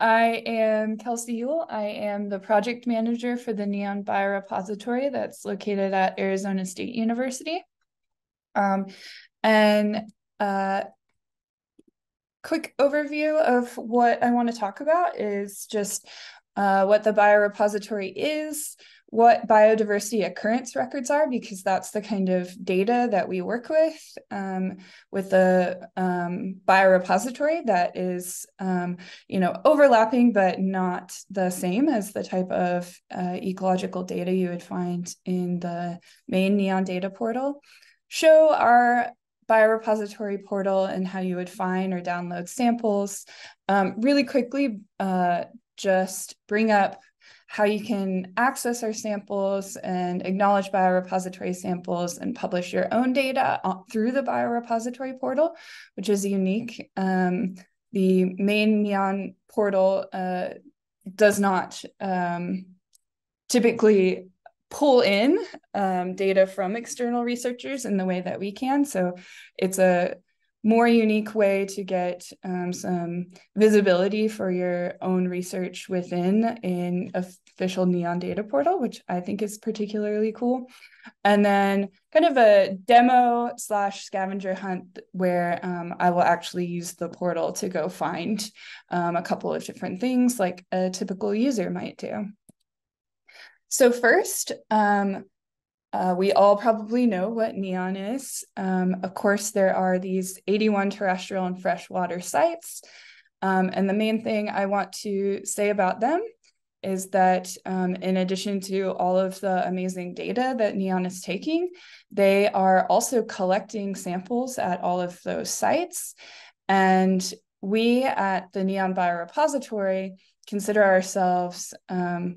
I am Kelsey Yule. I am the project manager for the Neon Biorepository that's located at Arizona State University. Um, and uh, quick overview of what I want to talk about is just uh, what the biorepository is, what biodiversity occurrence records are because that's the kind of data that we work with um, with the um, biorepository that is um, you know overlapping but not the same as the type of uh, ecological data you would find in the main neon data portal. Show our biorepository portal and how you would find or download samples. Um, really quickly uh, just bring up how you can access our samples and acknowledge biorepository samples and publish your own data through the biorepository portal, which is unique. Um, the main NEON portal uh, does not um, typically pull in um, data from external researchers in the way that we can. So it's a more unique way to get um, some visibility for your own research within an official Neon data portal, which I think is particularly cool. And then kind of a demo slash scavenger hunt where um, I will actually use the portal to go find um, a couple of different things like a typical user might do. So first, um, uh, we all probably know what NEON is. Um, of course, there are these 81 terrestrial and freshwater sites. Um, and the main thing I want to say about them is that um, in addition to all of the amazing data that NEON is taking, they are also collecting samples at all of those sites. And we at the NEON Biorepository consider ourselves um,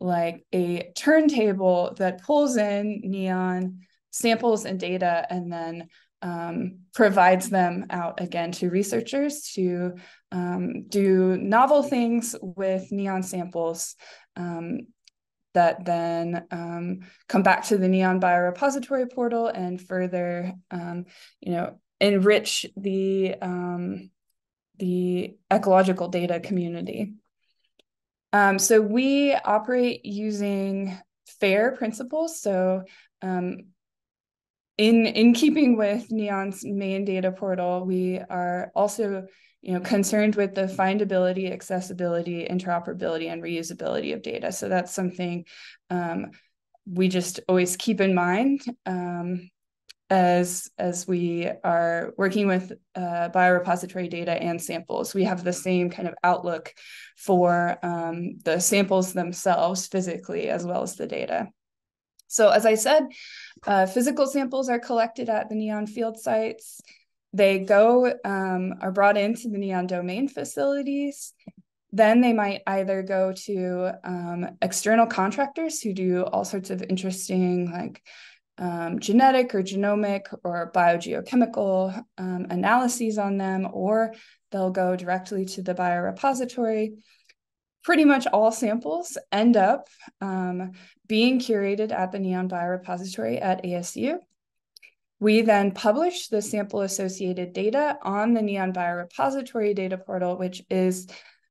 like a turntable that pulls in neon samples and data and then um, provides them out again to researchers to um, do novel things with neon samples um, that then um, come back to the neon biorepository portal and further um, you know enrich the um, the ecological data community um, so we operate using FAIR principles. So um, in in keeping with Neon's main data portal, we are also you know concerned with the findability, accessibility, interoperability, and reusability of data. So that's something um, we just always keep in mind. Um, as as we are working with uh, biorepository data and samples. We have the same kind of outlook for um, the samples themselves physically as well as the data. So as I said, uh, physical samples are collected at the NEON field sites. They go, um, are brought into the NEON domain facilities. Then they might either go to um, external contractors who do all sorts of interesting like um, genetic or genomic or biogeochemical um, analyses on them, or they'll go directly to the biorepository. Pretty much all samples end up um, being curated at the Neon Biorepository at ASU. We then publish the sample associated data on the Neon Biorepository data portal, which is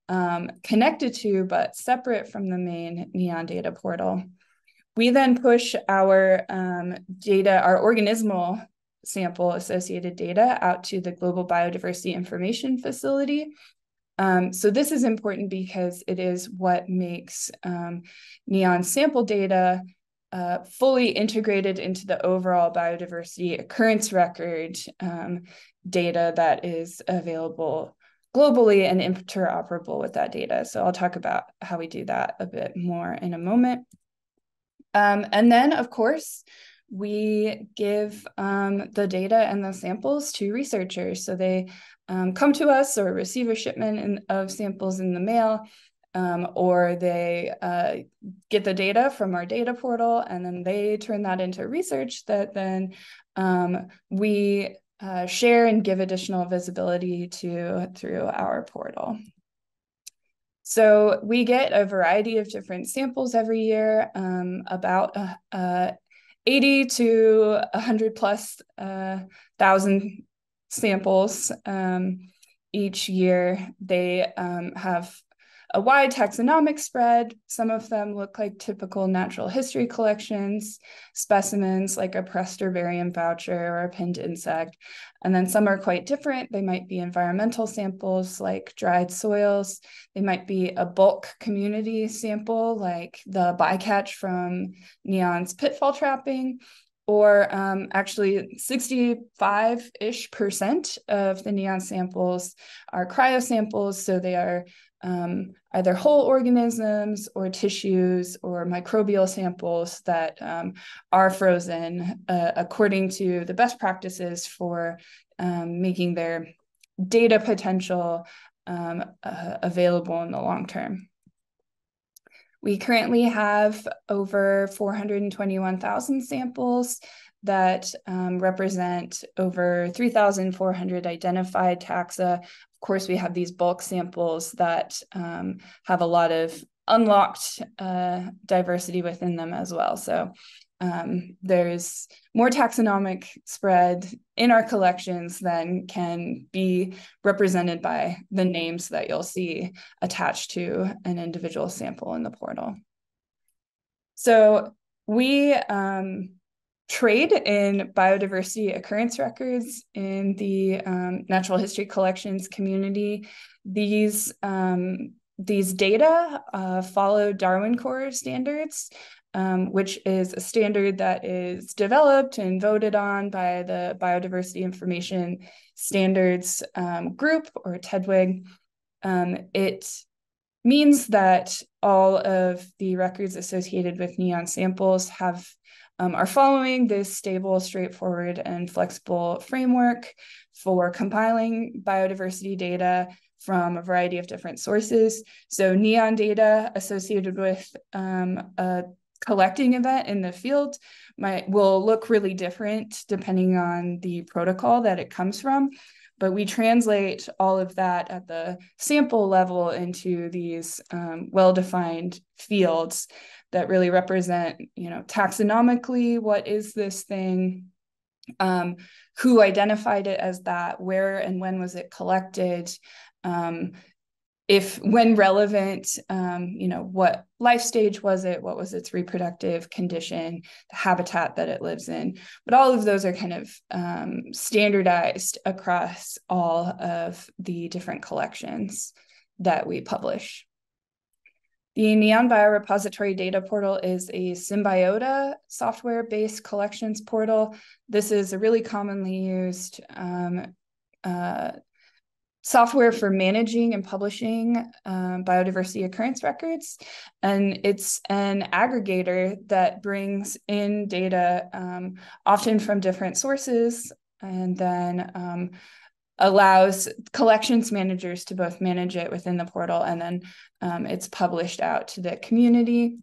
um, connected to but separate from the main Neon data portal. We then push our um, data, our organismal sample associated data out to the Global Biodiversity Information Facility. Um, so this is important because it is what makes um, NEON sample data uh, fully integrated into the overall biodiversity occurrence record um, data that is available globally and interoperable with that data. So I'll talk about how we do that a bit more in a moment. Um, and then, of course, we give um, the data and the samples to researchers. So they um, come to us or receive a shipment in, of samples in the mail, um, or they uh, get the data from our data portal, and then they turn that into research that then um, we uh, share and give additional visibility to through our portal. So we get a variety of different samples every year, um, about uh, uh, 80 to 100 plus uh, thousand samples um, each year. They um, have a wide taxonomic spread. Some of them look like typical natural history collections, specimens like a pressed voucher or a pinned insect. And then some are quite different. They might be environmental samples like dried soils. They might be a bulk community sample like the bycatch from Neon's pitfall trapping or um, actually 65 ish percent of the neon samples are cryo samples. So they are um, either whole organisms or tissues or microbial samples that um, are frozen uh, according to the best practices for um, making their data potential um, uh, available in the long term. We currently have over 421,000 samples that um, represent over 3,400 identified taxa. Of course, we have these bulk samples that um, have a lot of unlocked uh, diversity within them as well. So um, there's more taxonomic spread in our collections than can be represented by the names that you'll see attached to an individual sample in the portal. So we um, trade in biodiversity occurrence records in the um, natural history collections community. These um, these data uh, follow Darwin Core standards, um, which is a standard that is developed and voted on by the Biodiversity Information Standards um, Group or TDWG. Um, it means that all of the records associated with neon samples have um, are following this stable, straightforward, and flexible framework for compiling biodiversity data from a variety of different sources. So neon data associated with um, a collecting event in the field might will look really different depending on the protocol that it comes from but we translate all of that at the sample level into these um, well-defined fields that really represent you know taxonomically what is this thing um, who identified it as that where and when was it collected um, if when relevant um, you know what life stage was it what was its reproductive condition the habitat that it lives in. But all of those are kind of um, standardized across all of the different collections that we publish the Neon Biorepository Data Portal is a Symbiota software-based collections portal. This is a really commonly used um, uh, software for managing and publishing um, biodiversity occurrence records. And it's an aggregator that brings in data um, often from different sources and then um, allows collections managers to both manage it within the portal and then um, it's published out to the community.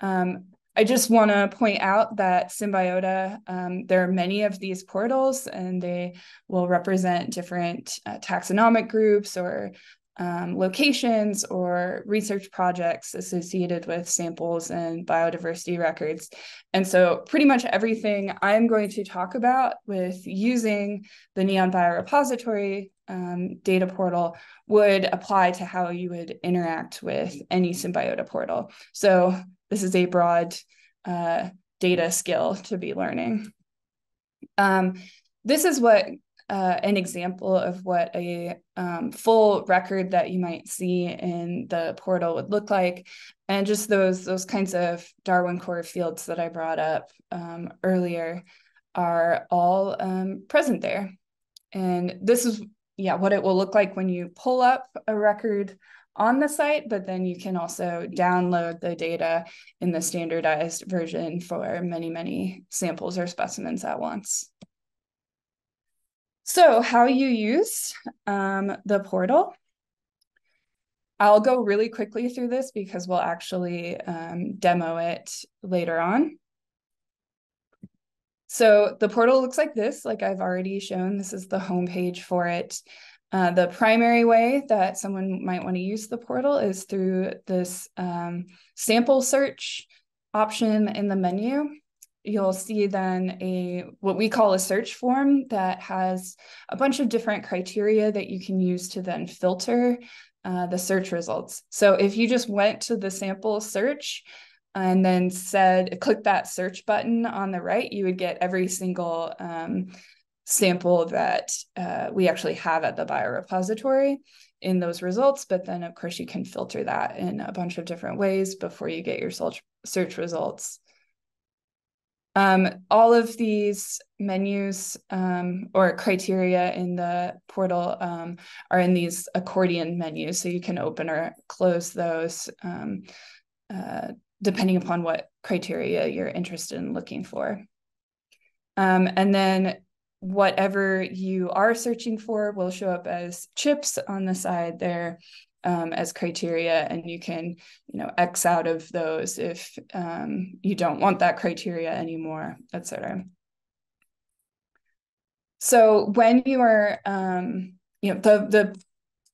Um, I just want to point out that Symbiota, um, there are many of these portals and they will represent different uh, taxonomic groups or um, locations or research projects associated with samples and biodiversity records. And so pretty much everything I'm going to talk about with using the Neon Biorepository um, data portal would apply to how you would interact with any Symbiota portal. So this is a broad uh, data skill to be learning. Um, this is what uh, an example of what a um, full record that you might see in the portal would look like, and just those those kinds of Darwin core fields that I brought up um, earlier are all um, present there. And this is yeah what it will look like when you pull up a record on the site, but then you can also download the data in the standardized version for many, many samples or specimens at once. So how you use um, the portal. I'll go really quickly through this because we'll actually um, demo it later on. So the portal looks like this, like I've already shown. This is the homepage for it. Uh, the primary way that someone might want to use the portal is through this um, sample search option in the menu. You'll see then a what we call a search form that has a bunch of different criteria that you can use to then filter uh, the search results. So if you just went to the sample search and then said, click that search button on the right, you would get every single um, sample that uh, we actually have at the biorepository in those results. But then, of course, you can filter that in a bunch of different ways before you get your search results. Um, all of these menus um, or criteria in the portal um, are in these accordion menus, so you can open or close those um, uh, depending upon what criteria you're interested in looking for. Um, and then whatever you are searching for will show up as chips on the side there um, as criteria and you can you know x out of those if um, you don't want that criteria anymore etc so when you are um, you know the the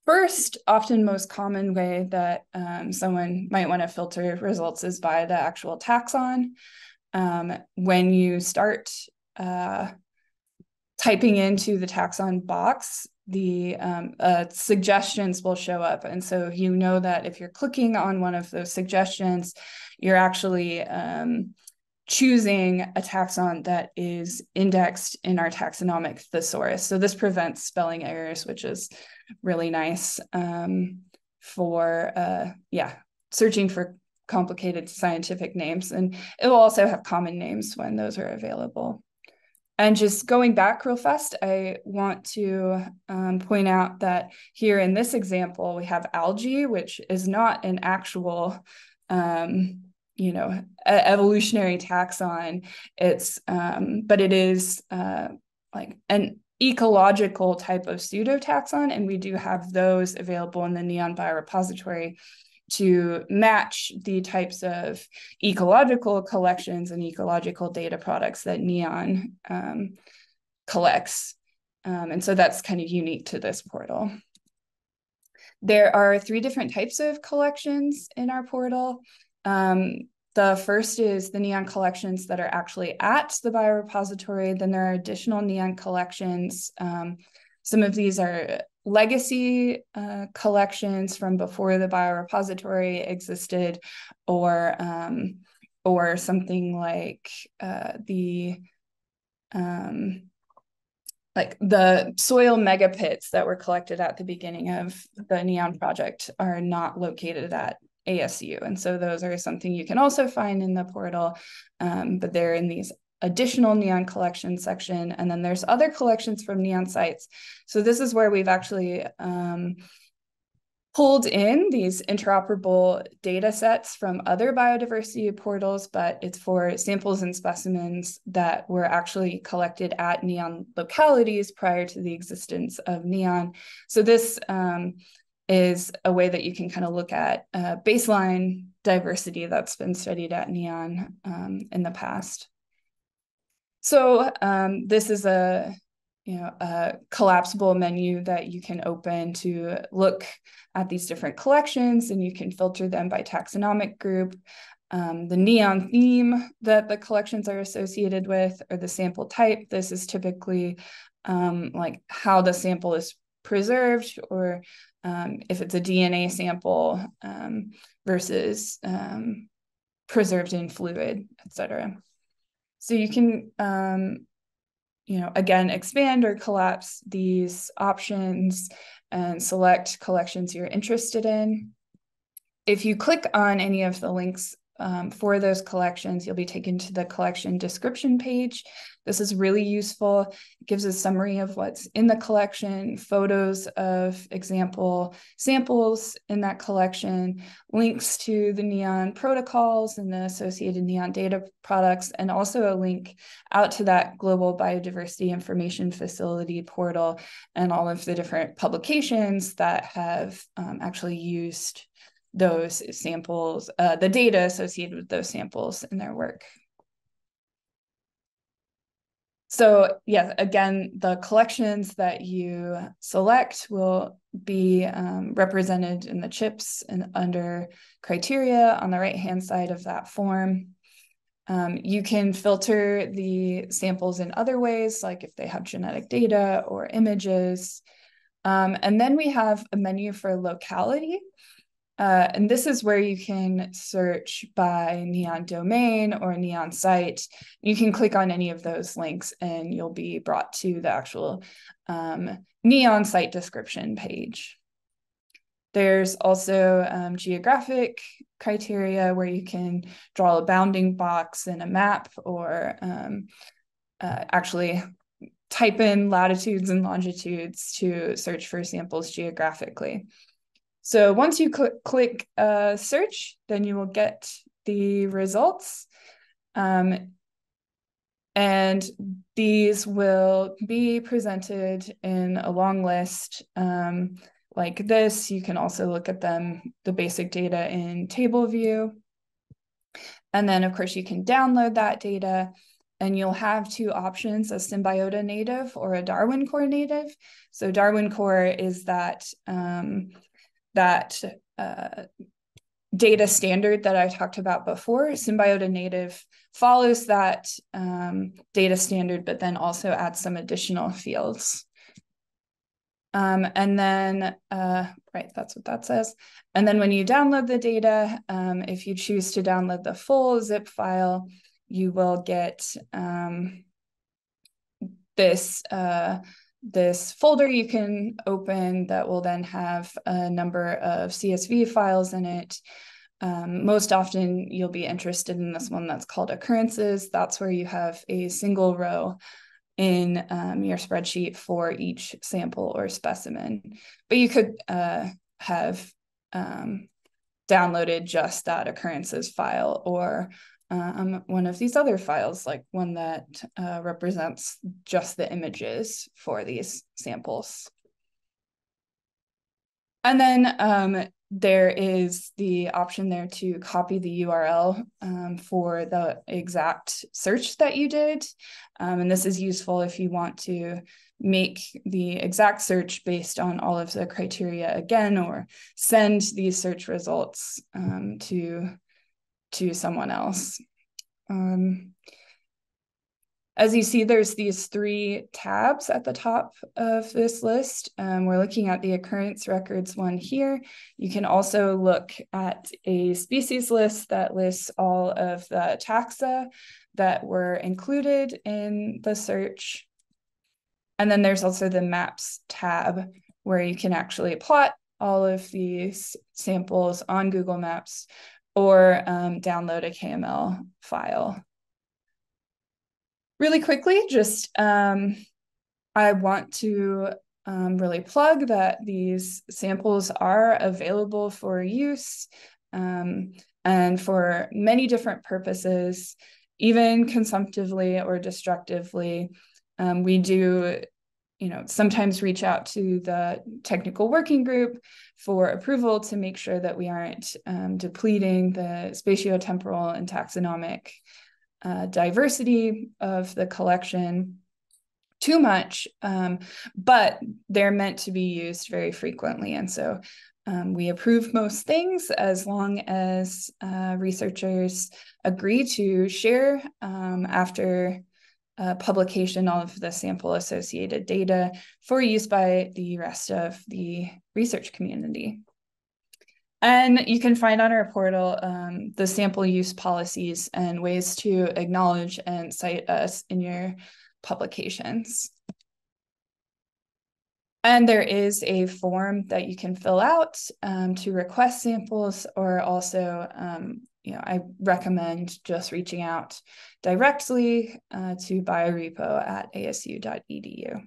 first often most common way that um, someone might want to filter results is by the actual taxon um, when you start uh, typing into the taxon box, the um, uh, suggestions will show up. And so you know that if you're clicking on one of those suggestions, you're actually um, choosing a taxon that is indexed in our taxonomic thesaurus. So this prevents spelling errors, which is really nice um, for, uh, yeah, searching for complicated scientific names. And it will also have common names when those are available. And just going back real fast, I want to um, point out that here in this example, we have algae, which is not an actual, um, you know, evolutionary taxon. It's, um, but it is uh, like an ecological type of pseudotaxon, and we do have those available in the Neon biorepository to match the types of ecological collections and ecological data products that Neon um, collects. Um, and so that's kind of unique to this portal. There are three different types of collections in our portal. Um, the first is the NEON collections that are actually at the biorepository. Then there are additional NEON collections. Um, some of these are legacy uh, collections from before the biorepository existed, or um, or something like uh, the um, like the soil megapits that were collected at the beginning of the Neon project are not located at ASU. And so those are something you can also find in the portal, um, but they're in these additional neon collection section and then there's other collections from neon sites. So this is where we've actually um, pulled in these interoperable data sets from other biodiversity portals but it's for samples and specimens that were actually collected at neon localities prior to the existence of neon. So this um, is a way that you can kind of look at uh, baseline diversity that's been studied at neon um, in the past so um, this is a you know a collapsible menu that you can open to look at these different collections and you can filter them by taxonomic group. Um, the neon theme that the collections are associated with or the sample type. This is typically um, like how the sample is preserved or um, if it's a DNA sample um, versus um, preserved in fluid, et cetera. So you can, um, you know, again, expand or collapse these options and select collections you're interested in. If you click on any of the links um, for those collections, you'll be taken to the collection description page. This is really useful. It gives a summary of what's in the collection, photos of example samples in that collection, links to the NEON protocols and the associated NEON data products, and also a link out to that Global Biodiversity Information Facility portal and all of the different publications that have um, actually used those samples, uh, the data associated with those samples in their work. So yeah, again, the collections that you select will be um, represented in the chips and under criteria on the right-hand side of that form. Um, you can filter the samples in other ways, like if they have genetic data or images. Um, and then we have a menu for locality. Uh, and this is where you can search by neon domain or neon site. You can click on any of those links and you'll be brought to the actual um, neon site description page. There's also um, geographic criteria where you can draw a bounding box in a map or um, uh, actually type in latitudes and longitudes to search for samples geographically. So once you cl click uh, search, then you will get the results. Um, and these will be presented in a long list um, like this. You can also look at them, the basic data in table view. And then of course you can download that data and you'll have two options, a Symbiota native or a Darwin Core native. So Darwin Core is that um, that uh, data standard that I talked about before. Symbiota Native follows that um, data standard, but then also adds some additional fields. Um, and then, uh, right, that's what that says. And then when you download the data, um, if you choose to download the full zip file, you will get um, this uh, this folder you can open that will then have a number of CSV files in it. Um, most often you'll be interested in this one that's called occurrences. That's where you have a single row in um, your spreadsheet for each sample or specimen. But you could uh, have um, downloaded just that occurrences file or um, one of these other files, like one that uh, represents just the images for these samples. And then um, there is the option there to copy the URL um, for the exact search that you did. Um, and this is useful if you want to make the exact search based on all of the criteria again, or send these search results um, to to someone else. Um, as you see, there's these three tabs at the top of this list. Um, we're looking at the occurrence records one here. You can also look at a species list that lists all of the taxa that were included in the search. And then there's also the maps tab where you can actually plot all of these samples on Google Maps or um, download a KML file. Really quickly, just um, I want to um, really plug that these samples are available for use um, and for many different purposes, even consumptively or destructively. Um, we do you know, sometimes reach out to the technical working group for approval to make sure that we aren't um, depleting the spatiotemporal and taxonomic uh, diversity of the collection too much, um, but they're meant to be used very frequently. And so um, we approve most things as long as uh, researchers agree to share um, after uh, publication of the sample associated data for use by the rest of the research community. And you can find on our portal um, the sample use policies and ways to acknowledge and cite us in your publications. And there is a form that you can fill out um, to request samples or also um, you know, I recommend just reaching out directly uh, to biorepo at asu.edu.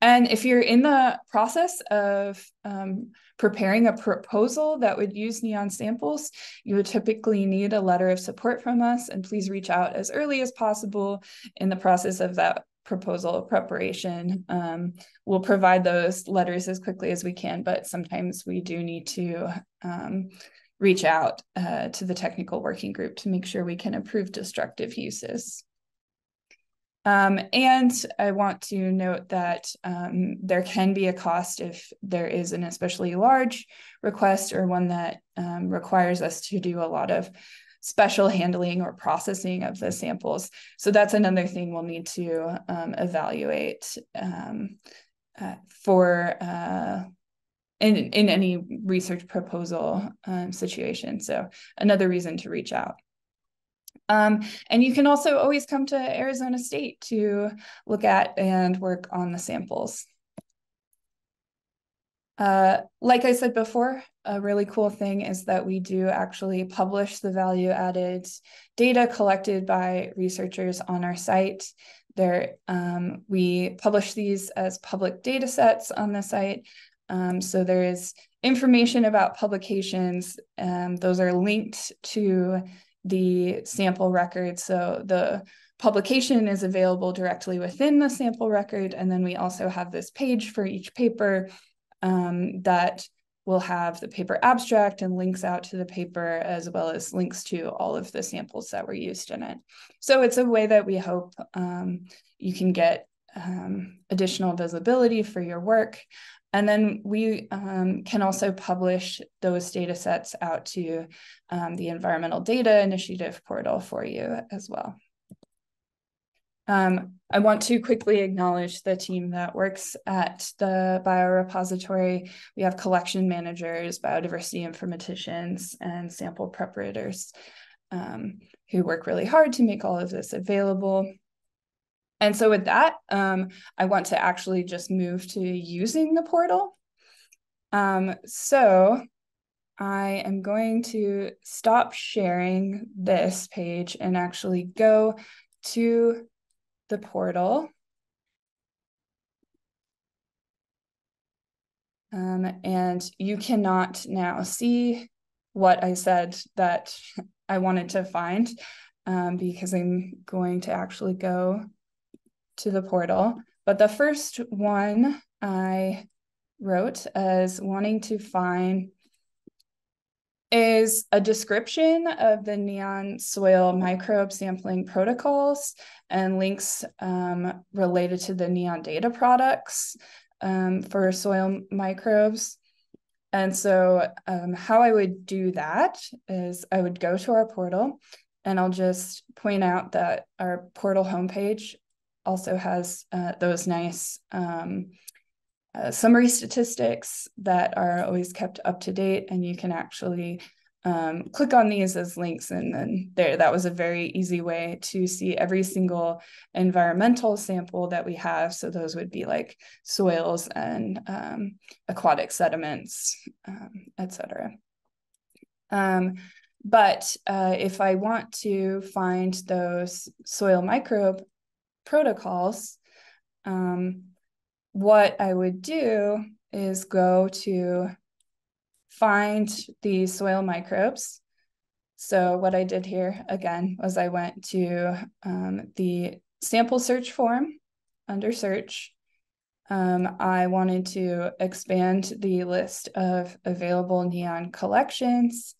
And if you're in the process of um, preparing a proposal that would use neon samples, you would typically need a letter of support from us. And please reach out as early as possible in the process of that proposal preparation. Um, we'll provide those letters as quickly as we can, but sometimes we do need to um, reach out uh, to the technical working group to make sure we can approve destructive uses. Um, and I want to note that um, there can be a cost if there is an especially large request or one that um, requires us to do a lot of special handling or processing of the samples. So that's another thing we'll need to um, evaluate um, uh, for uh, in in any research proposal um, situation. So another reason to reach out. Um, and you can also always come to Arizona State to look at and work on the samples. Uh, like I said before, a really cool thing is that we do actually publish the value added data collected by researchers on our site. There, um, we publish these as public data sets on the site. Um, so there is information about publications. Um, those are linked to the sample record. So the publication is available directly within the sample record. And then we also have this page for each paper um, that will have the paper abstract and links out to the paper, as well as links to all of the samples that were used in it. So it's a way that we hope um, you can get um, additional visibility for your work. And then we um, can also publish those data sets out to um, the Environmental Data Initiative portal for you as well. Um, I want to quickly acknowledge the team that works at the biorepository. We have collection managers, biodiversity informaticians, and sample preparators um, who work really hard to make all of this available. And so with that, um, I want to actually just move to using the portal. Um, so I am going to stop sharing this page and actually go to the portal. Um, and you cannot now see what I said that I wanted to find um, because I'm going to actually go to the portal. But the first one I wrote as wanting to find is a description of the neon soil microbe sampling protocols and links um, related to the neon data products um, for soil microbes. And so um, how I would do that is I would go to our portal and I'll just point out that our portal homepage also has uh, those nice um, uh, summary statistics that are always kept up to date, and you can actually um, click on these as links and then there that was a very easy way to see every single environmental sample that we have. So those would be like soils and um, aquatic sediments um, etc um, but uh, if i want to find those soil microbe protocols, um, what I would do is go to find the soil microbes. So what I did here again was I went to um, the sample search form under search. Um, I wanted to expand the list of available neon collections.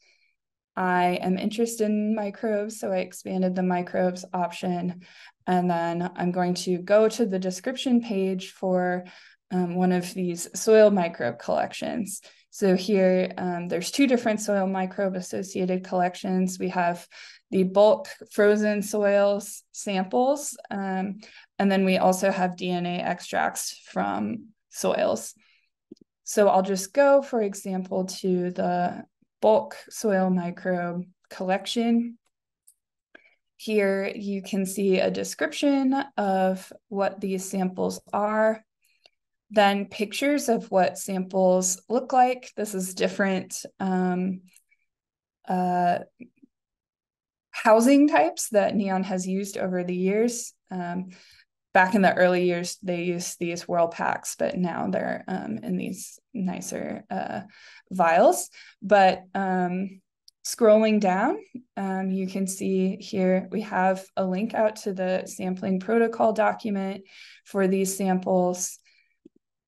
I am interested in microbes, so I expanded the microbes option. And then I'm going to go to the description page for um, one of these soil microbe collections. So here, um, there's two different soil microbe associated collections. We have the bulk frozen soils samples, um, and then we also have DNA extracts from soils. So I'll just go, for example, to the bulk soil microbe collection. Here you can see a description of what these samples are, then pictures of what samples look like. This is different um, uh, housing types that NEON has used over the years. Um, back in the early years, they used these Whirl-Paks, but now they're um, in these nicer uh, vials. But um, scrolling down, um, you can see here we have a link out to the sampling protocol document for these samples,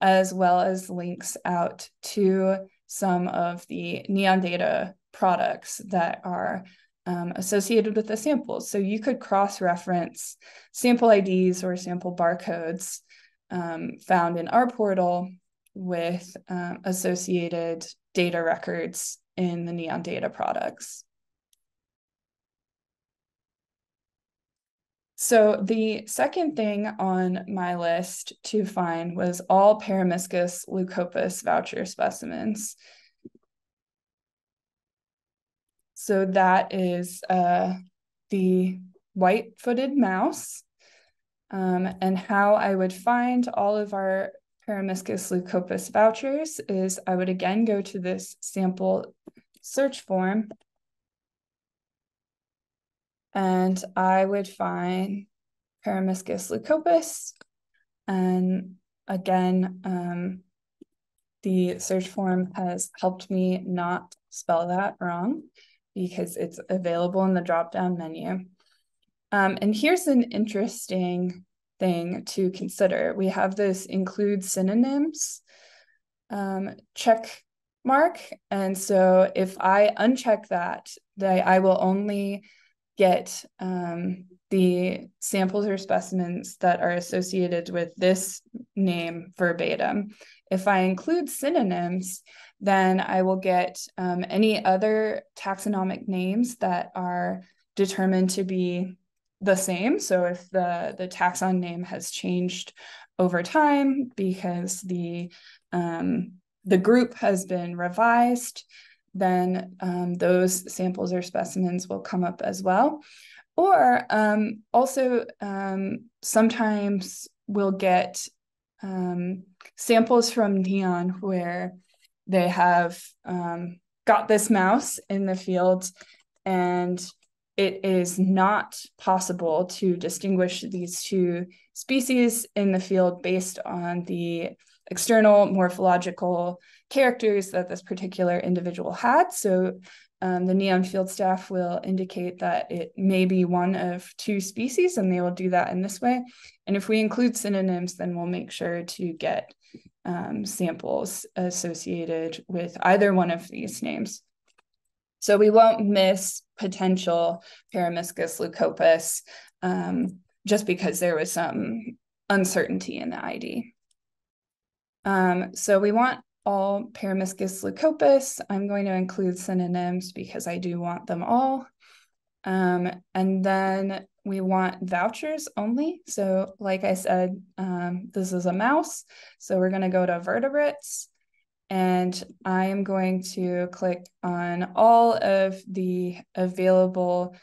as well as links out to some of the Neon data products that are um, associated with the samples. So you could cross-reference sample IDs or sample barcodes um, found in our portal with um, associated data records in the Neon data products. So the second thing on my list to find was all Peromyscus leucopus voucher specimens. So that is uh, the white-footed mouse um, and how I would find all of our Peromyscus leucopus vouchers is I would again go to this sample search form and I would find Peromyscus leucopus and again um, the search form has helped me not spell that wrong because it's available in the drop down menu. Um, and here's an interesting thing to consider. We have this include synonyms um, check mark. And so if I uncheck that, that I will only get um, the samples or specimens that are associated with this name verbatim. If I include synonyms, then I will get um, any other taxonomic names that are determined to be the same. So if the, the taxon name has changed over time because the, um, the group has been revised, then um, those samples or specimens will come up as well. Or um, also um, sometimes we'll get um, samples from Neon where they have um, got this mouse in the field and it is not possible to distinguish these two species in the field based on the external morphological characters that this particular individual had. So um, the neon field staff will indicate that it may be one of two species, and they will do that in this way. And if we include synonyms, then we'll make sure to get um, samples associated with either one of these names. So we won't miss potential Peromyscus leucopus um, just because there was some uncertainty in the ID. Um, so we want all Peromyscus leucopus. I'm going to include synonyms because I do want them all. Um, and then we want vouchers only. So like I said, um, this is a mouse. So we're gonna go to vertebrates and I am going to click on all of the available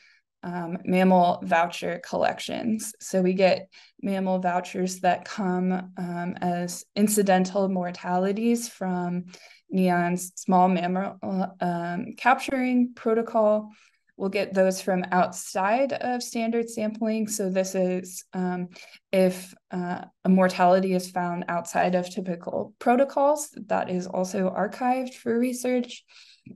um, mammal voucher collections. So we get mammal vouchers that come um, as incidental mortalities from NEON's small mammal um, capturing protocol. We'll get those from outside of standard sampling. So this is um, if uh, a mortality is found outside of typical protocols, that is also archived for research.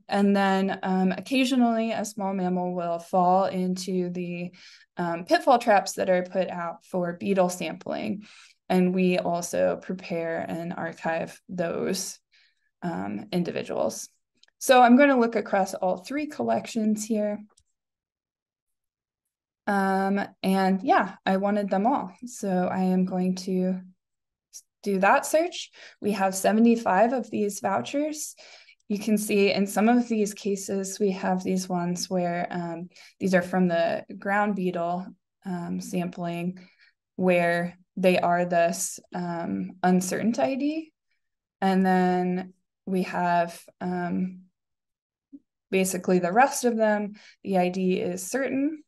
And then um, occasionally a small mammal will fall into the um, pitfall traps that are put out for beetle sampling. And we also prepare and archive those um, individuals. So I'm going to look across all three collections here. Um, and yeah, I wanted them all. So I am going to do that search. We have 75 of these vouchers you can see in some of these cases, we have these ones where um, these are from the ground beetle um, sampling, where they are this um, uncertain ID. And then we have um, basically the rest of them, the ID is certain.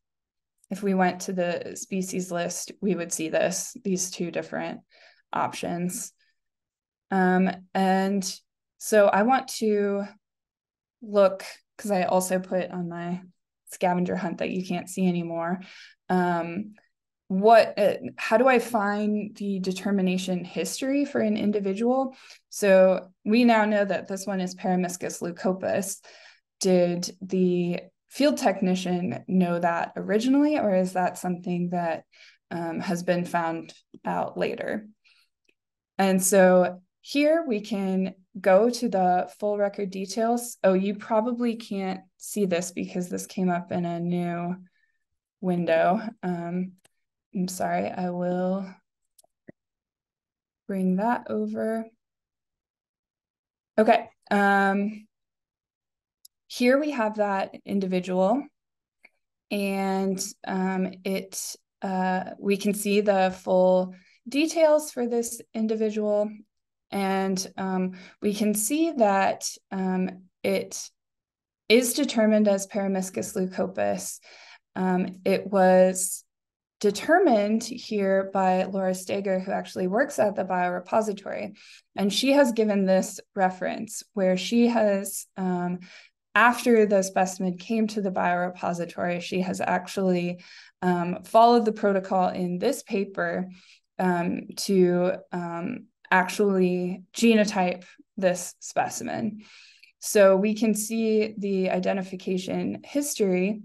If we went to the species list, we would see this, these two different options. Um, and so I want to look because I also put on my scavenger hunt that you can't see anymore. Um, what uh, how do I find the determination history for an individual? So we now know that this one is Peromyscus leucopus. Did the field technician know that originally, or is that something that um, has been found out later? And so here we can go to the full record details. Oh, you probably can't see this because this came up in a new window. Um, I'm sorry, I will bring that over. Okay, um, here we have that individual and um, it uh, we can see the full details for this individual. And um, we can see that um, it is determined as Peromyscus leucopus. Um, it was determined here by Laura Steger, who actually works at the biorepository. And she has given this reference where she has, um, after the specimen came to the biorepository, she has actually um, followed the protocol in this paper um, to um, actually genotype this specimen. So we can see the identification history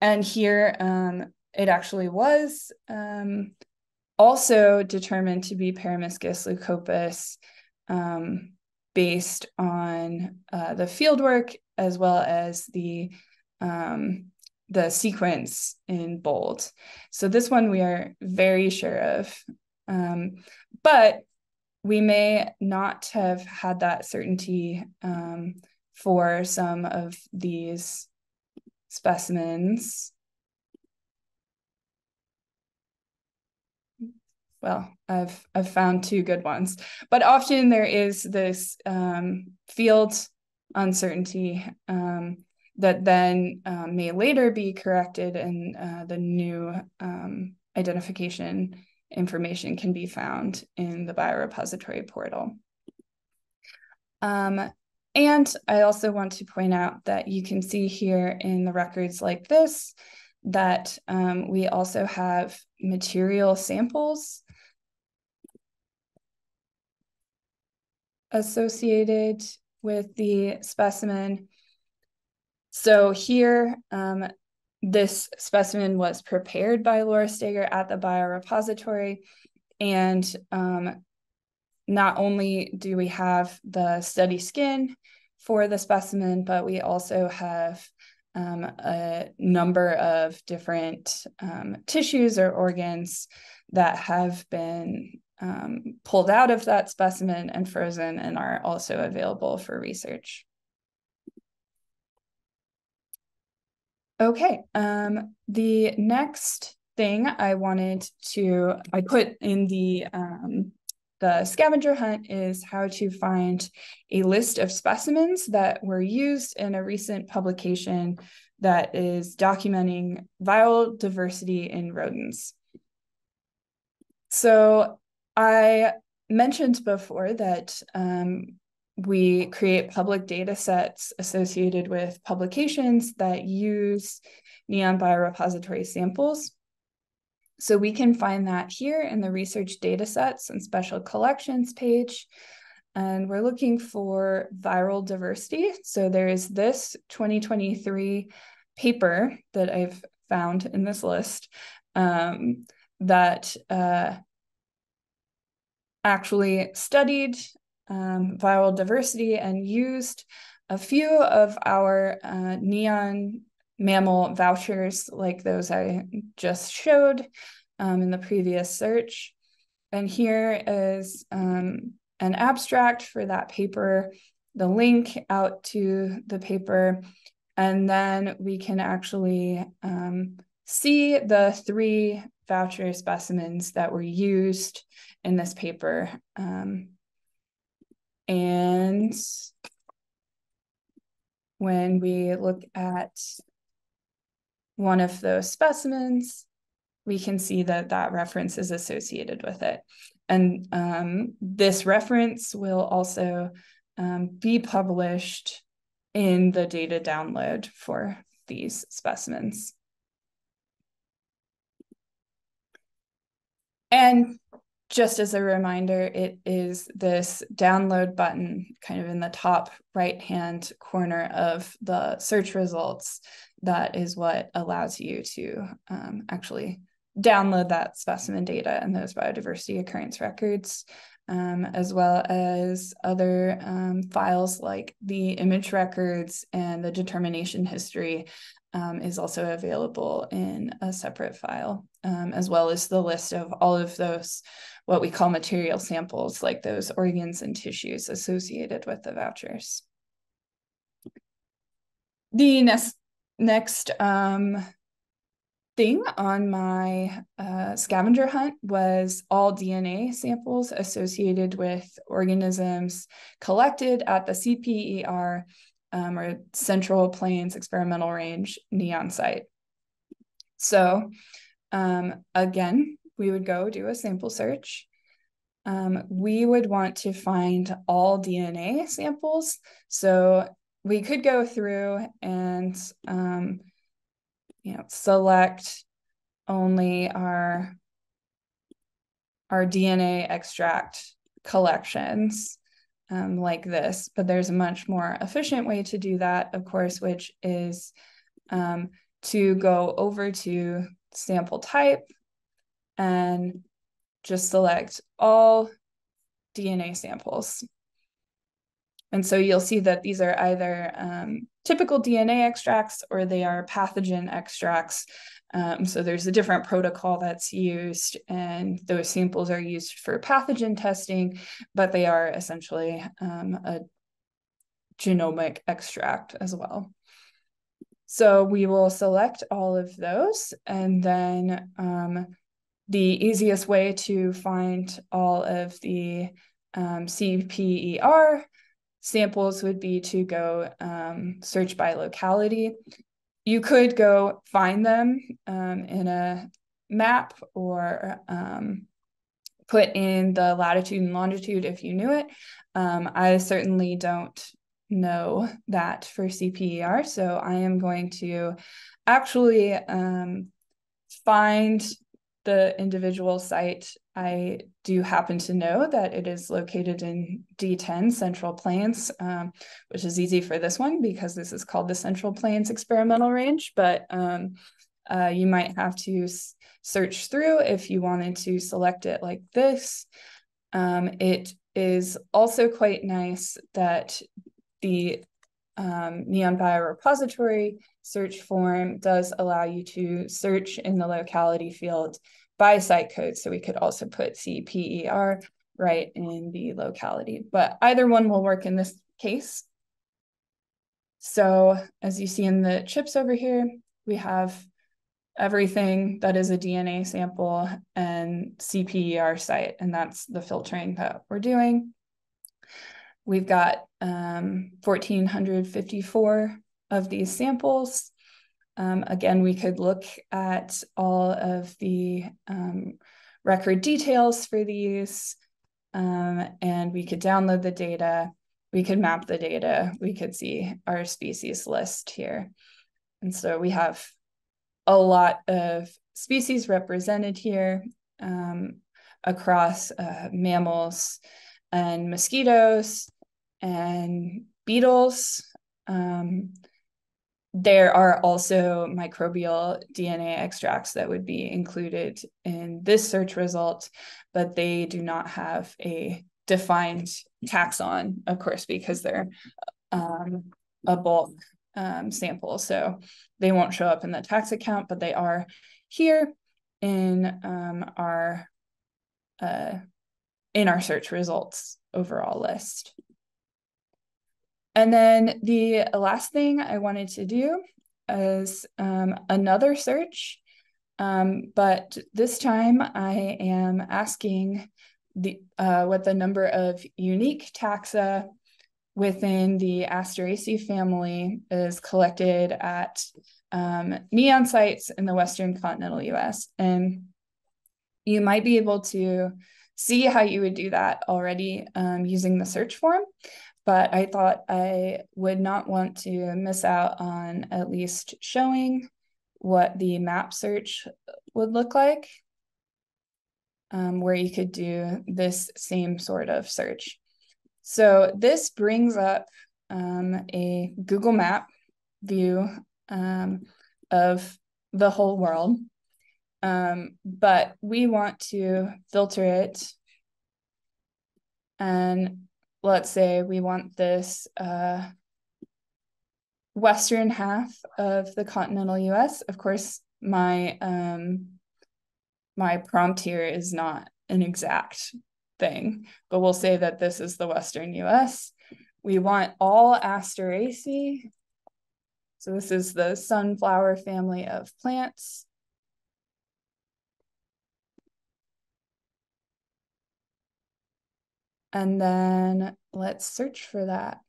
and here um, it actually was um, also determined to be Peromyscus leucopus um, based on uh, the fieldwork as well as the um, the sequence in BOLD. So this one we are very sure of. Um, but we may not have had that certainty um, for some of these specimens. Well, I've I've found two good ones, but often there is this um, field uncertainty um, that then um, may later be corrected, and uh, the new um, identification information can be found in the biorepository portal. Um, and I also want to point out that you can see here in the records like this that um, we also have material samples associated with the specimen. So here, um, this specimen was prepared by Laura Steger at the biorepository, and um, not only do we have the study skin for the specimen, but we also have um, a number of different um, tissues or organs that have been um, pulled out of that specimen and frozen and are also available for research. Okay, um, the next thing I wanted to, I put in the um, the scavenger hunt is how to find a list of specimens that were used in a recent publication that is documenting viral diversity in rodents. So I mentioned before that um, we create public data sets associated with publications that use Neon biorepository samples. So we can find that here in the research data sets and special collections page. And we're looking for viral diversity. So there's this 2023 paper that I've found in this list um, that uh, actually studied um, viral diversity and used a few of our uh, neon mammal vouchers like those I just showed um, in the previous search. And here is um, an abstract for that paper, the link out to the paper, and then we can actually um, see the three voucher specimens that were used in this paper. Um, and when we look at one of those specimens, we can see that that reference is associated with it. And um, this reference will also um, be published in the data download for these specimens. And just as a reminder, it is this download button kind of in the top right hand corner of the search results that is what allows you to um, actually download that specimen data and those biodiversity occurrence records, um, as well as other um, files like the image records and the determination history um, is also available in a separate file, um, as well as the list of all of those what we call material samples, like those organs and tissues associated with the vouchers. The next next um, thing on my uh, scavenger hunt was all DNA samples associated with organisms collected at the CPER um, or Central Plains Experimental Range NEON site. So um, again, we would go do a sample search. Um, we would want to find all DNA samples. So we could go through and um, you know select only our our DNA extract collections um, like this, but there's a much more efficient way to do that, of course, which is um, to go over to sample type and just select all DNA samples. And so you'll see that these are either um, typical DNA extracts or they are pathogen extracts. Um, so there's a different protocol that's used, and those samples are used for pathogen testing, but they are essentially um, a genomic extract as well. So we will select all of those, and then um, the easiest way to find all of the um, CPER samples would be to go um, search by locality. You could go find them um, in a map or um, put in the latitude and longitude if you knew it. Um, I certainly don't know that for CPER, so I am going to actually um, find the individual site, I do happen to know that it is located in D10 Central Plains, um, which is easy for this one because this is called the Central Plains Experimental Range, but um, uh, you might have to search through if you wanted to select it like this. Um, it is also quite nice that the um, Neon Biorepository search form does allow you to search in the locality field by site code. So we could also put CPER right in the locality, but either one will work in this case. So as you see in the chips over here, we have everything that is a DNA sample and CPER site, and that's the filtering that we're doing. We've got um, 1,454 of these samples. Um, again, we could look at all of the um, record details for these, um, and we could download the data. We could map the data. We could see our species list here. And so we have a lot of species represented here um, across uh, mammals and mosquitoes and beetles. Um, there are also microbial DNA extracts that would be included in this search result, but they do not have a defined taxon, of course, because they're um, a bulk um, sample. So they won't show up in the taxa count, but they are here in um, our uh, in our search results overall list. And then the last thing I wanted to do is um, another search, um, but this time I am asking the uh, what the number of unique taxa within the Asteraceae family is collected at um, neon sites in the Western continental US. And you might be able to see how you would do that already um, using the search form but I thought I would not want to miss out on at least showing what the map search would look like, um, where you could do this same sort of search. So this brings up um, a Google Map view um, of the whole world, um, but we want to filter it and let's say we want this uh, western half of the continental US. Of course, my um, my prompt here is not an exact thing, but we'll say that this is the western US. We want all Asteraceae. So this is the sunflower family of plants. And then let's search for that.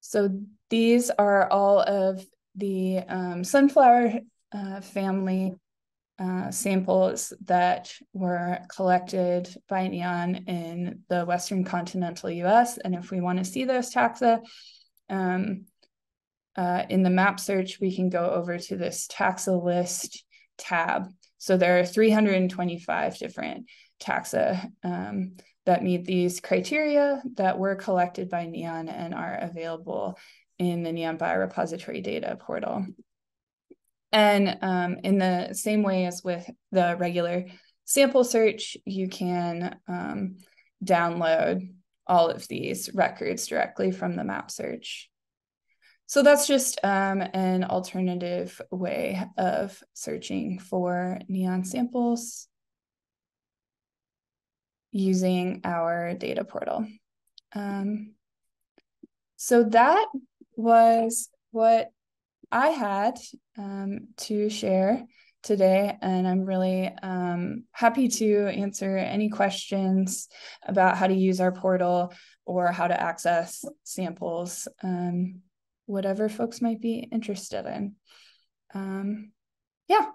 So these are all of the um, sunflower uh, family uh, samples that were collected by NEON in the Western continental US. And if we want to see those taxa, um, uh, in the map search, we can go over to this taxa list tab. So there are 325 different taxa um, that meet these criteria that were collected by NEON and are available in the NEON biorepository data portal. And um, in the same way as with the regular sample search, you can um, download all of these records directly from the map search. So that's just um, an alternative way of searching for neon samples using our data portal. Um, so that was what I had um, to share today, and I'm really um, happy to answer any questions about how to use our portal or how to access samples, um, whatever folks might be interested in. Um, yeah.